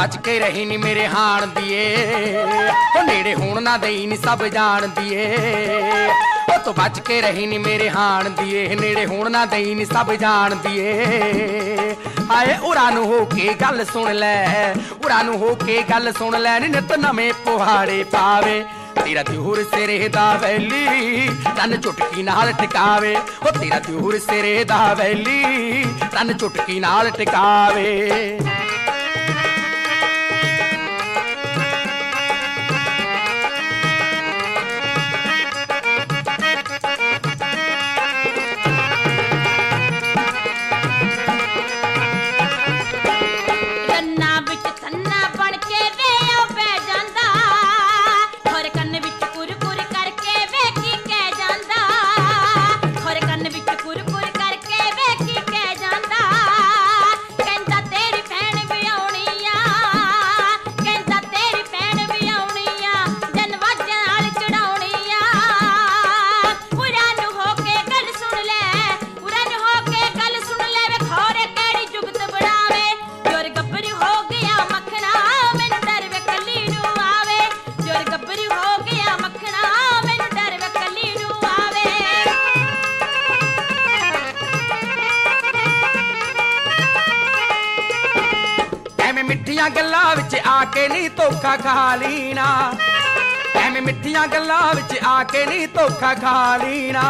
ਰਹੀ ਨੀ ਮੇਰੇ ਹਾਣ ਦੀਏ। ਉਹ ਨੇੜੇ ਹੋਣ ਨਾ ਦੇਈ ਨੀ ਸਭ ਜਾਣਦੀ ਏ ਉਹ ਤੋਂ ਬਚ ਕੇ ਰਹੀ ਨੀ ਮੇਰੇ ਹਾਣ ਦੀਏ। ਨੇੜੇ ਹੋਣ ਨਾ ਦੇਈ ਨੀ ਸਭ ਜਾਣਦੀ ਏ ਹਾਏ, ਉਰਾਂ ਨੂੰ ਹੋ ਕੇ ਗੱਲ ਸੁਣ ਲੈ। ਉਰਾਂ ਨੂੰ ਹੋ ਕੇ ਗੱਲ ਸੁਣ ਲੈ। ਨਿਤ ਨਵੇਂ ਪੁਹਾੜੇ ਪਾਵੇ। ਤੇਰਾ ਦਿਹੂਰ ਸਿਰੇ ਦਾ ਵੈਲੀ ਤਨ ਚੁਟਕੀ ਨਾਲ ਟਿਕਾਵੇ। ਉਹ ਤੇਰਾ ਦਿਹੂਰ ਸਿਰੇ ਦਾ ਵੈਲੀ ਤਨ ਚੁਟਕੀ ਨਾਲ ਟਿਕਾਵੇ। ਮਿੱਠੀਆਂ ਗੱਲਾਂ ਵਿੱਚ ਆ ਕੇ ਨਹੀਂ ਧੋਖਾ ਖਾ ਲੀਣਾ। ਐਵੇਂ ਮਿੱਠੀਆਂ ਗੱਲਾਂ ਵਿੱਚ ਆ ਕੇ ਨਹੀਂ ਧੋਖਾ ਖਾ ਲੀਣਾ।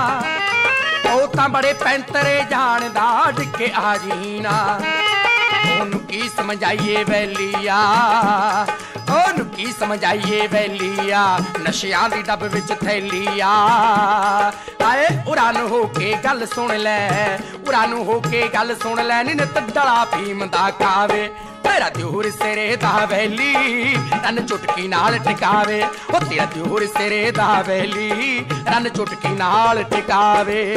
ਉਹ ਤਾਂ ਬੜੇ ਪੈਂਤਰੇ ਜਾਣਦਾ ਡਿੱਕੇ ਆ ਜੀਣਾ। ਉਹਨੂੰ ਕੀ ਸਮਝਾਈਏ ਵੈਲੀਆ ਉਹਨੂੰ ਕੀ ਸਮਝਾਈਏ ਵੈਲੀਆ ਨਸ਼ਿਆਂ ਦੀ ਡੱਬ ਵਿੱਚ ਥੈਲੀਆ। ਕੇ ਗੱਲ ਸੁਣ ਲੈ ਉਰਾਂ ਨੂੰ ਹੋ ਕੇ ਗੱਲ ਸੁਣ ਲੈ ਨੀ ਨਿਤ ਡਲਾ ਭੀਮ ਦਾ ਖਾਵੇ ਤੇਰਾ ਦਿਉਰ ਸਿਰੇ ਦਾ ਵੈਲੀ, ਰਨ ਚੁਟਕੀ ਨਾਲ ਟਿਕਾਵੇ। ਉਹ ਤੇਰਾ ਦਿਉਰ ਸਿਰੇ ਦਾ ਵੈਲੀ, ਰਨ ਚੁਟਕੀ ਨਾਲ ਟਿਕਾਵੇ।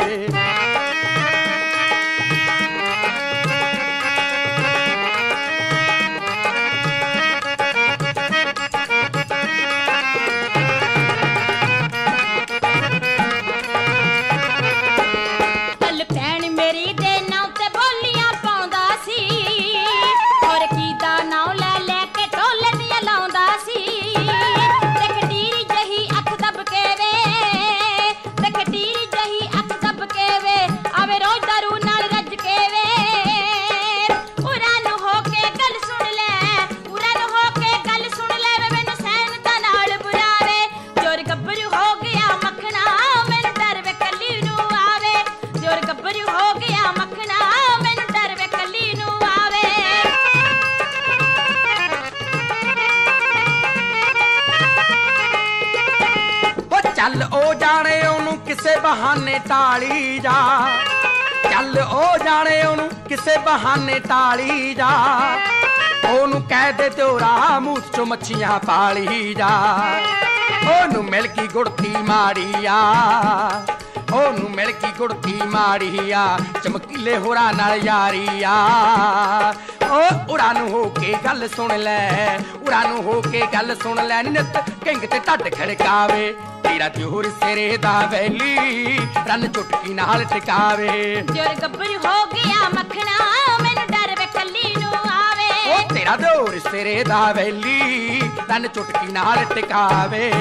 ਚੱਲ ਉਹ ਜਾਣੇ ਉਹਨੂੰ ਕਿਸੇ ਬਹਾਨੇ ਟਾਲੀ ਜਾ। ਚੱਲ ਉਹ ਜਾਣੇ ਉਹਨੂੰ ਕਿਸੇ ਬਹਾਨੇ ਟਾਲੀ ਜਾ। ਉਹਨੂੰ ਕਹਿ ਦੇ ਤੇਰਾ ਮੂੰਹ ਚੋਂ ਮੱਛੀਆਂ ਪਾਲੀ ਜਾ। ਉਹਨੂੰ ਮਿਲ ਕੀ ਗੁੜਤੀ ਮਾੜੀਆ ਉਹਨੂੰ ਮਿਲ ਕੀ ਗੁੜਤੀ ਮਾੜੀਆ ਚਮਕੀਲੇ ਹੋਰਾਂ ਨਾਲ ਯਾਰੀਆ। ਓ ਉਰਾਂ ਨੂੰ ਹੋ ਕੇ ਗੱਲ ਸੁਣ ਲੈ ਉਰਾਂ ਨੂੰ ਹੋ ਕੇ ਗੱਲ ਸੁਣ ਲੈ ਨਿੱਤ ਕਿੰਗ ਤੇ ਢੱਡ ਖੜਕਾਵੇ। ਤੇਰਾ ਦਿਉਰ ਸਿਰੇ ਦਾ ਵੈਲੀ ਰਨ ਚੁਟਕੀ ਨਾਲ ਟਿਕਾਵੇ। ਜੋਰ ਗੱਭਰੂ ਹੋ ਗਿਆ ਮੱਖਣਾ ਮੈਨੂੰ ਡਰ ਵੇ ਕੱਲੀ ਨੂੰ ਆਵੇ। ਓ ਤੇਰਾ ਦਿਉਰ ਸਿਰੇ ਦਾ ਵੈਲੀ ਰਨ ਚੁਟਕੀ ਨਾਲ ਟਿਕਾਵੇ।